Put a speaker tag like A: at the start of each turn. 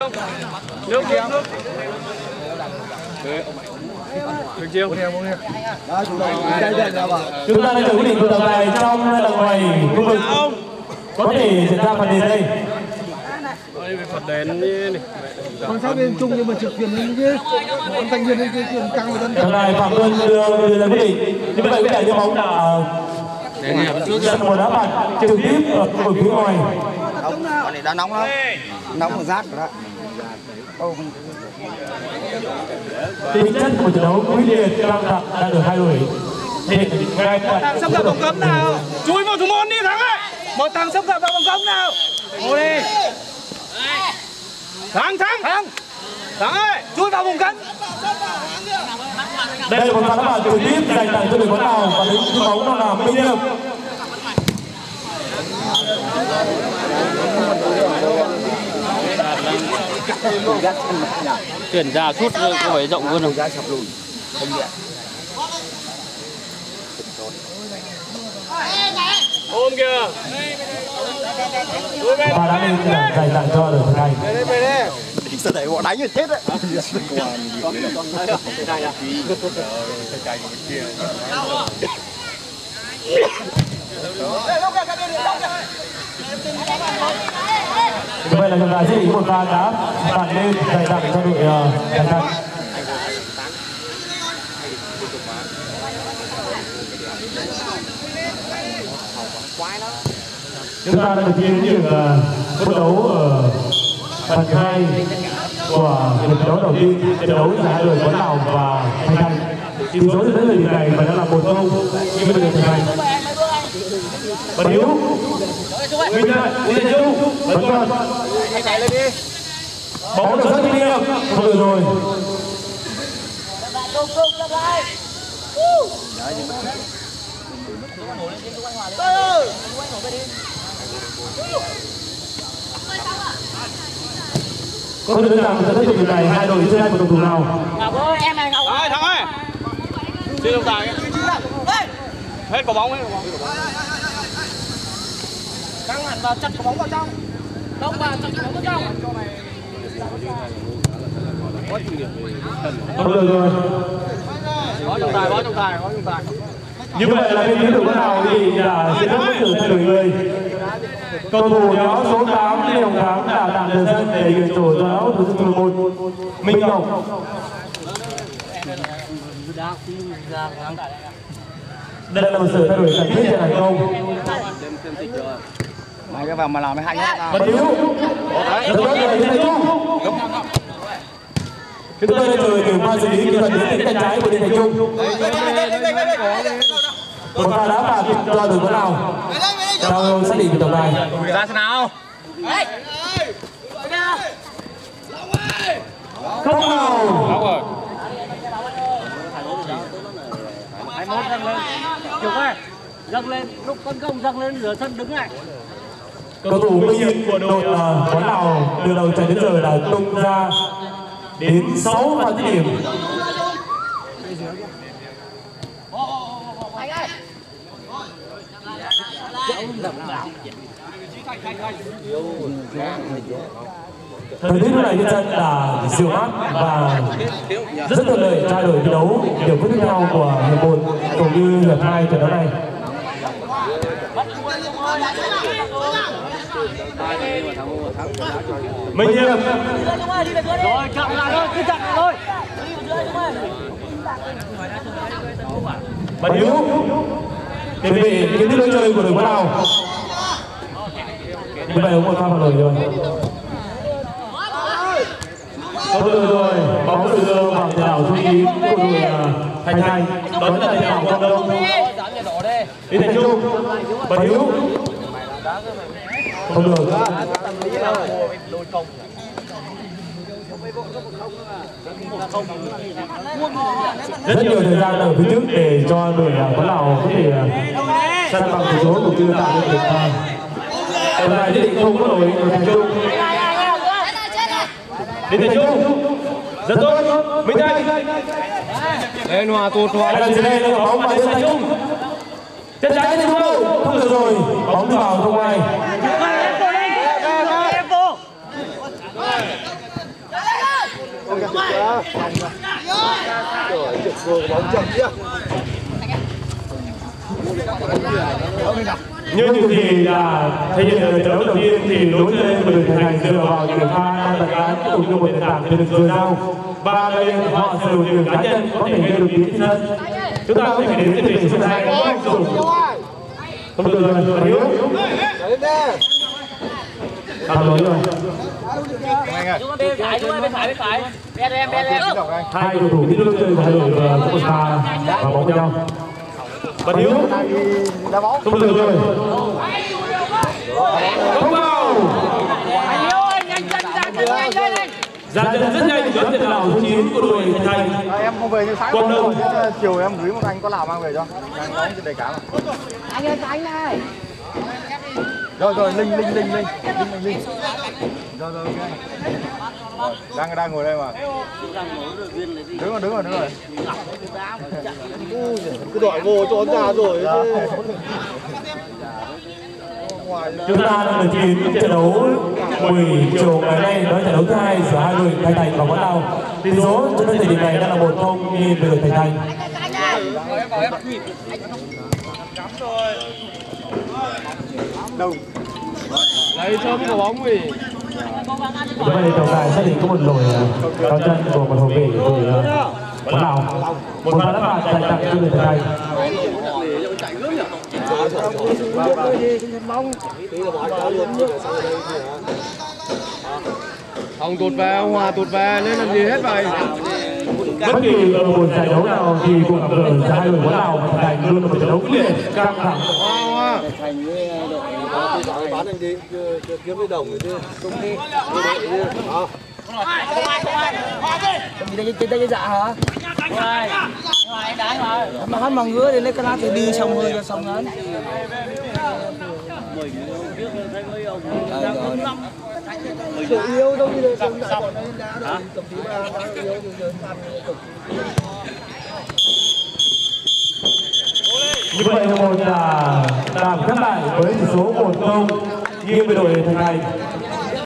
A: nước nước nước. Được chưa?
B: Chúng ta đã quyết định của tổng đài trong lần ngoài khu vực. Có thể diễn ra phần đề đây.
A: Đây về phần này
C: Còn sao bên chung nhưng mà trực chuyển lên chứ Còn thành viên lên cái chuyển căng vào dân
B: tổng đài phạm luân đưa đưa ra quyết định. Như vậy quyết định đưa bóng là trận một đá phạt trực tiếp ở khu vực phía ngoài.
C: Này đã nóng lắm. Nóng một rát rồi đó
B: tính chất của trận đấu quyết liệt căng thẳng đang được hai đội hiện ngay tại
A: Thằng xâm nhập vòng cấm nào? Chui vào thủ môn đi thắng ơi Một thằng xâm nhập vào vòng cấm nào? Ngồi đi. Thắng thắng! Thắng! Thắng ơi! Chui vào vùng cấm!
B: Đây là một pha đá phạt trực tiếp dành tặng cho đội bóng nào và đến bóng đó là Minh Hiệp
A: Chuyển ra suốt có phải rộng hơn không? Ôm kìa.
B: Và đã lên dành tặng cho bóng này
C: Sao đấy họ đánh rồi chết đấy.
B: Như vậy là trọng tài sẽ bị một pha đã phạt lên dành tặng cho đội ờ, uh, thành chúng ta đã được nhìn những ờ, trận đấu ở phần hai của trận đấu đầu tiên. Trận đấu giữa hai đội quán Lào và Thanh Thành tỷ số đến thời điểm này và đã là một không. Nhưng bây giờ thành thành Bật Hiếu. Minh Nhật Minh Nhật Trung Bật Toàn. Bóng được rất kinh nghiệm không được rồi. Có thể thấy rằng trận đấu trận này hai đội chưa hai cầu thủ nào?
D: Em này không
A: Đấy thắng ơi. Xin trọng tài Hết quả bóng quả bóng
D: căng hẳn vào chặt quả bóng vào trong. Đông vào chặt quả bóng vào trong.
B: Không được rồi.
A: Có trọng tài có trọng tài có trọng tài.
B: Như vậy là bên đội bóng nào thì đã sẽ bất tử thay đổi người. Cầu thủ nhóm số 8 Lê Hồng Thắng đã tạm thời sân để chuyển tổ cho áo thủ số 11 Minh Ngọc. Đây là một sự thay đổi cần thiết cho thành công
C: Mày cái vào mà làm mới hay nhất
B: này Trung Chúng tôi đã chờ từ pha xử lý kỹ thuật đến tay trái của Đinh Thành Trung. Một pha đá phạt cho đội bóng nào. Theo xác định của tổng đài.
A: Ra thế nào?
B: Không nào
A: Đúng rồi
D: chụp ơi dâng lên. Lúc tấn công dâng lên rửa sân đứng lại
B: cầu thủ Minh Hiệp của đội quán nào từ đầu trận đến giờ là tung ra đến 6 pha dứt điểm. Thời tiết lúc này trên sân là dịu mát và rất thuận lợi hai đội thi đấu điểm phút tiếp theo của hiệp một cũng như hiệp hai trận đấu này Minh Hiệp
D: rồi chặn lại thôi cứ chặn lại thôi
B: Bật Hiếu Tiền vị kiến thức lối chơi của đội bóng nào Như vậy là một pha phản hồi rồi Thôi được rồi, bóng được đưa vào nhà đảo trung ý của đội à, Thành Thành Đón là nhà đảo Quang Đông Đi Thành Trung Bật Hiếu Không được. Rất nhiều thời gian ở phía trước để cho đội à, quán lào có thể à, săn bằng tỷ số cũng như tạo được điểm hai tổng đài nhất định không có lỗi ở thành trung. Đến thành trung rất tốt. Minh thanh.
A: Lên hòa tụt hòa.
B: Đây là bóng vào đến thành trung chân trái thì đúng đâu không được rồi. Bóng đi vào không ai. Như những gì là thể hiện ở trận đấu đầu tiên thì đối lên đội thành thành dựa vào những pha đặt án cũng như một nền tảng từ đường dừa sau và đây họ sử dụng cá nhân có thể gây được tiến sân chúng ta có thể đến với tuyển số hai không dùng không được rồi và hiếu Phạm lỗi rồi
D: phải, phải, phải.
B: Hai cầu thủ biết lối chơi đội ờ, có một pha và bóng với nhau. Và hiếu. Không được rồi. Không vào.
D: Anh Hiếu ơi, nhanh chân ra chân nhanh lên anh.
B: Ra chân rất nhanh. Đón nhận đảo số 9 của đội thành. Thành
C: em không về như sáng
B: Quân đâu?
C: chiều em gửi một anh có nào mang về cho? Anh có trên đầy cá mà
D: Anh ơi, anh này.
C: rồi rồi linh linh linh linh. Linh linh linh. Rồi rồi ok. Rồi, đang đang ngồi đây mà. Đứng rồi đứng rồi đứng rồi. Cứ đội vô trốn ra rồi ngoài
B: chúng ta đang được nhìn trận đấu buổi chiều ngày nay đó là trận đấu thứ hai giữa hai đội thành thành và quán đào tỷ số cho đến thời điểm này đang là một không nghiêng về đội thành thành.
C: Lấy sớm quả bóng vì
B: vậy trọng tài xác định có một lỗi cao chân của một hậu vệ của đội quán đào một pha đá phạt dành tặng cho đội thành. Thành
C: ông tụt về ông hòa tụt về lên làm gì hết vậy
B: bất kỳ ở một giải đấu nào thì cuộc gặp gỡ giữa hai đội quán đào và thành thành luôn là một trận đấu quyết liệt căng thẳng
C: bán anh đi kiếm cái đồng rồi chứ công ty
E: Kita kita dạ hả? Mà hắn mà ngứa thì lấy cái lá thì đi xong hơi cho xong hết. Sự yêu đâu như là xong đại bọn ấy đã được cầm tí ba đã yêu thì giờ ăn tục.
B: như vậy là một là tạm khép lại với tỷ số một không nghiêng về đội thành thành